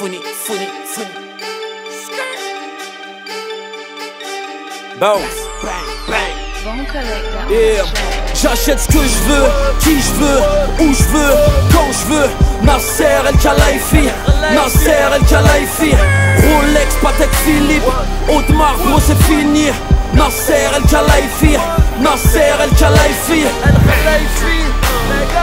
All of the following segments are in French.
funny, funny, funny. Bounce, bang, bang. Yeah. J'achète ce que je veux, qui je veux, où je veux, quand je veux. Nasser El Khelaifi, Nasser El Khelaifi. Rolex, Patek Philippe, Audemars, gros c'est fini. Nasser El Khelaifi, Nasser El Khelaifi.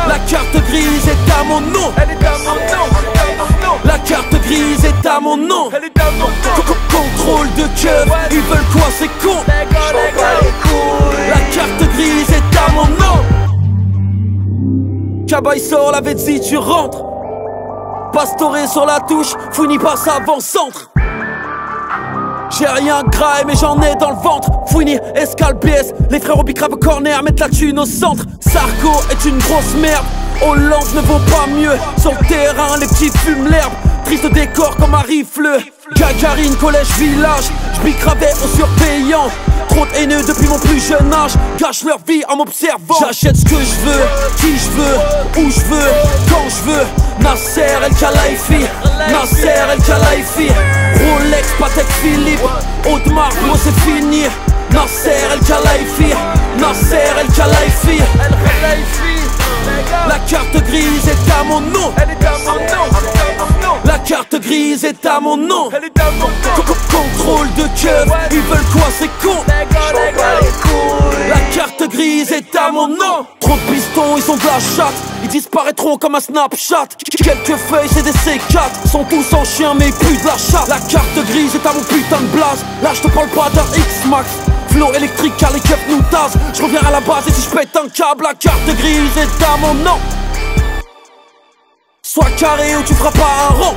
La carte grise est à mon nom. Elle est à mon nom. La carte grise est à mon nom. Elle est à mon nom. Co- Contrôle de keuf, ils veulent quoi, c'est con. La carte grise est à mon nom. Cabaye sort, la Vezzi, tu rentres. Pastoré sur la touche, Founi passe avant-centre. J'ai rien gras mais j'en ai dans le ventre Fouini, escale BS Les frères au bicrave corner mettent la thune au centre Sarko est une grosse merde Hollande ne vaut pas mieux Sur le terrain les petits fument l'herbe Triste décor comme un rifle. Gagarine, collège, village J'bicravais au surpayant. Trop de haineux depuis mon plus jeune âge. Gâchent leur vie en m'observant. J'achète ce que je veux, qui je veux, où je veux, quand je veux. Nasser El Khelaifi, Nasser El Khelaifi Rolex, Patek Philippe, Audemars, gros c'est fini grise est à mon nom. Elle est à mon nom. Co- Contrôle de keuf, ils veulent quoi c'est con. La carte grise est à mon nom. Trop de pistons, ils sont de la chatte. Ils disparaîtront comme un Snapchat Quelques feuilles, c'est des C4 Sont tous en chien mais puent de la chatte. La carte grise est à mon putain de blase. Là je te parle pas d'un X-Max. Flow électrique car les keufs nous tasent. Je reviens à la base et si je pète un câble La carte grise est à mon nom. Sois carré ou tu feras pas un rond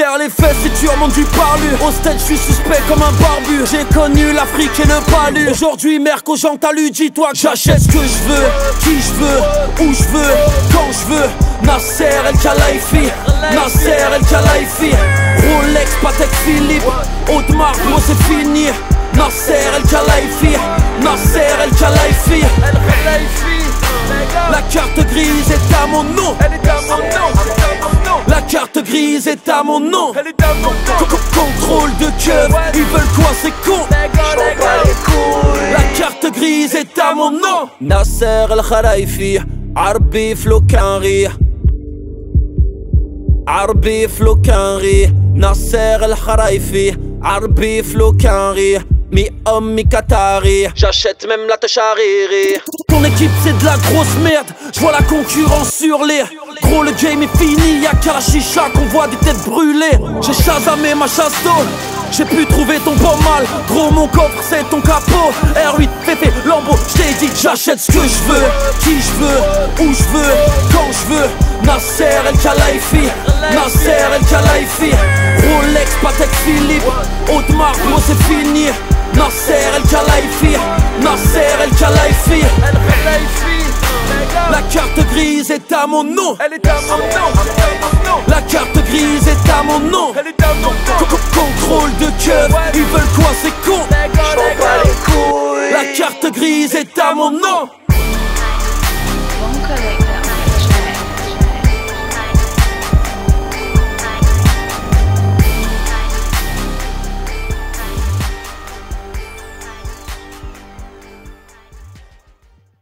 Serre les fesses si tu remontes du parlu Au stade je suis suspect comme un barbu. J'ai connu l'Afrique et le palu. Aujourd'hui merc aux gens t'as lu dis-toi que j'achète ce que je veux Qui je veux, où je veux, quand je veux. Nasser El Khelaifi, Nasser El Khelaifi Rolex, Patek Philippe, Audemars, gros c'est fini. Nasser El Khelaifi, Nasser El Khelaifi La carte grise est à mon nom carte grise est à mon nom Elle est à mon nom. Co- Contrôle de keuf, ils veulent quoi c'est con La carte grise est à mon nom Nasser El Khelaifi عربي فلو كان ريح عربي فلو كان ريح ناصر الخرايفي عربي فلو كان ريح Mi homme, mi Qatari J'achète même la Tachariri Ton équipe c'est de la grosse merde Je vois la concurrence sur les Gros le game est fini Y'a qu'à la chicha qu'on voit des têtes brûlées. J'ai chasamé ma chasse d'eau j'ai pu trouver ton bon mal. Gros mon coffre c'est ton capot. R8 Féfé Lambeau J't'ai dit j'achète ce que je veux. Qui je veux Où je veux Quand je veux. Nasser El Khelaifi Nasser El Khelaifi Rolex Patek Philippe Audemars gros c'est fini. Nasser El Khelaifi Nasser El carte grise est à mon nom Elle est à mon nom. La carte grise est à mon nom Elle est à mon nom. Co- Contrôle de keuf, ils veulent